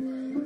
Right.